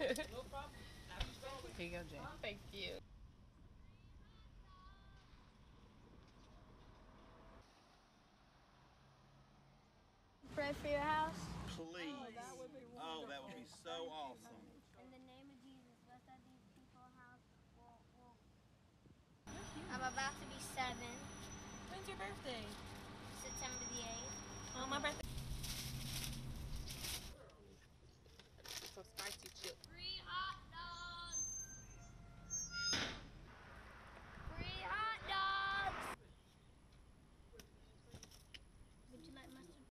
Here you go, Jay. Thank you. Pray for your house. Please. Oh, that would be, oh, that would be so awesome. In the name of Jesus, let that these people house will, will. I'm about to be seven, When's your birthday.